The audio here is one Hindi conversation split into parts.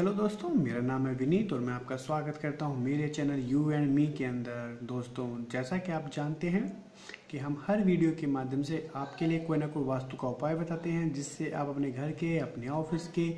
हेलो दोस्तों, मेरा नाम है विनीत और मैं आपका स्वागत करता हूँ मेरे चैनल यू एंड मी के अंदर। दोस्तों, जैसा कि आप जानते हैं कि हम हर वीडियो के माध्यम से आपके लिए कोई ना कोई वास्तु का उपाय बताते हैं, जिससे आप अपने घर के, अपने ऑफ़िस के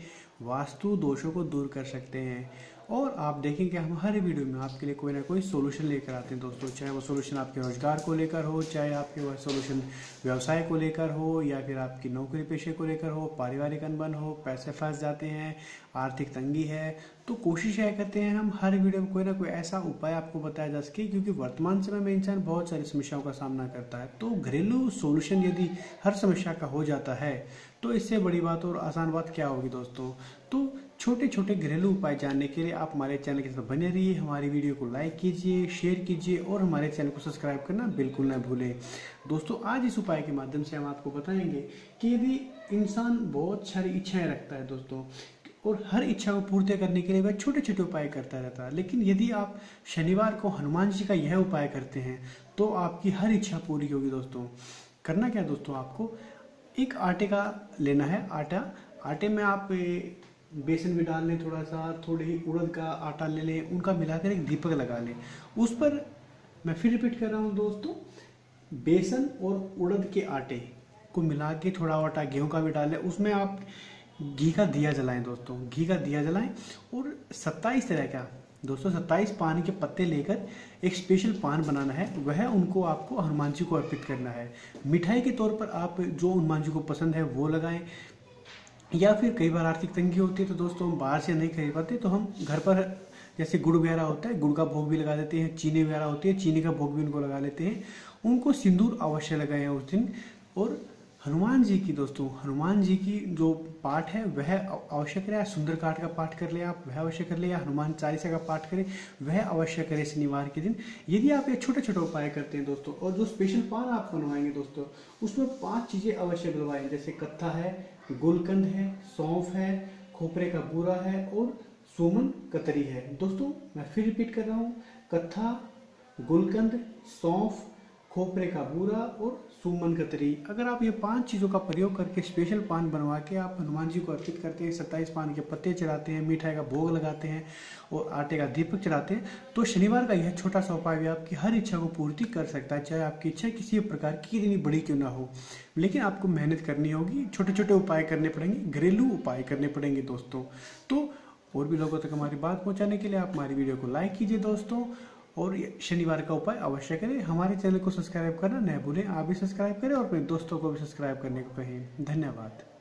वास्तु दोषों को दूर कर सकते हैं। और आप देखेंगे हम हर वीडियो में आपके लिए कोई ना कोई सोल्यूशन लेकर आते हैं दोस्तों, चाहे वो सोल्यूशन आपके रोज़गार को लेकर हो, चाहे आपके वह सोल्यूशन व्यवसाय को लेकर हो, या फिर आपकी नौकरी पेशे को लेकर हो, पारिवारिक अनबन हो, पैसे फंस जाते हैं, आर्थिक तंगी है तो कोशिश यह करते हैं हम हर वीडियो में कोई ना कोई ऐसा उपाय आपको बताया जा सके, क्योंकि वर्तमान समय में इंसान बहुत सारी समस्याओं का सामना करता है। तो घरेलू सोल्यूशन यदि हर समस्या का हो जाता है तो इससे बड़ी बात और आसान बात क्या होगी दोस्तों? तो छोटे छोटे घरेलू उपाय जानने के लिए आप हमारे चैनल के साथ बने रहिए, हमारी वीडियो को लाइक कीजिए, शेयर कीजिए और हमारे चैनल को सब्सक्राइब करना बिल्कुल ना भूलें। दोस्तों, आज इस उपाय के माध्यम से हम आपको बताएँगे कि यदि इंसान बहुत सारी इच्छाएँ रखता है दोस्तों, और हर इच्छा को पूर्ति करने के लिए वह छोटे छोटे उपाय करता रहता है, लेकिन यदि आप शनिवार को हनुमान जी का यह उपाय करते हैं तो आपकी हर इच्छा पूरी होगी दोस्तों। करना क्या दोस्तों आपको? एक आटे का लेना है, आटा। आटे में आप बेसन भी डाल लें थोड़ा सा थोड़ी ही उड़द का आटा ले लें, उनका मिलाकर एक दीपक लगा लें। उस पर मैं फिर रिपीट कर रहा हूँ, दोस्तों, बेसन और उड़द के आटे को मिला के थोड़ा आटा, गेहूँ का भी डाल लें। उसमें आप घी का दिया जलाएँ, दोस्तों। घी का दिया जलाएँ और सत्ताईस तरह का दोस्तों, सत्ताईस पान के पत्ते लेकर एक स्पेशल पान बनाना है। वह उनको आपको हनुमान जी को अर्पित करना है। मिठाई के तौर पर आप जो हनुमान जी को पसंद है, वो लगाएँ। या फिर कई बार आर्थिक तंगी होती है तो दोस्तों, हम बाहर से नहीं खरीद पाते तो हम घर पर जैसे गुड़ वगैरह होता है, गुड़ का भोग भी लगा देते हैं, चीनी वगैरह होती है, चीनी का भोग भी उनको लगा लेते हैं। उनको सिंदूर अवश्य लगाएँ उस दिन। और हनुमान जी की दोस्तों, हनुमान जी की जो पाठ है, वह अवश्य करें। सुंदर काठ का पाठ कर ले आप, वह अवश्य कर ले या हनुमान चालीसा का पाठ करें, वह अवश्य करें शनिवार के दिन। यदि आप ये छोटे छोटे उपाय करते हैं दोस्तों, और जो स्पेशल पान आप बनवाएँगे दोस्तों, उसमें पाँच चीज़ें अवश्य डलवाएँ जैसे कत्था है, गुलकंद है, सौंफ है, खोपरे का बूरा है और सोमन कतरी है। दोस्तों, मैं फिर रिपीट कर रहा हूँ। कत्था, गुलकंद, सौंफ खोपरे का बूरा और सुमन कतरी अगर आप ये पाँच चीज़ों का प्रयोग करके स्पेशल पान बनवा के आप हनुमान जी को अर्पित करते हैं, सत्ताईस पान के पत्ते चढ़ाते हैं, मिठाई का भोग लगाते हैं और आटे का दीपक चढ़ाते हैं तो शनिवार का यह छोटा सा उपाय भी आपकी हर इच्छा को पूर्ति कर सकता है, चाहे आपकी इच्छा किसी प्रकार की इतनी बड़ी क्यों ना हो। लेकिन आपको मेहनत करनी होगी छोटे छोटे उपाय करने पड़ेंगे, घरेलू उपाय करने पड़ेंगे दोस्तों। तो और भी लोगों तक हमारी बात पहुँचाने के लिए आप हमारी वीडियो को लाइक कीजिए दोस्तों और शनिवार का उपाय अवश्य करें। हमारे चैनल को सब्सक्राइब करना न भूलें। आप भी सब्सक्राइब करें और अपने दोस्तों को भी सब्सक्राइब करने को कहें। धन्यवाद।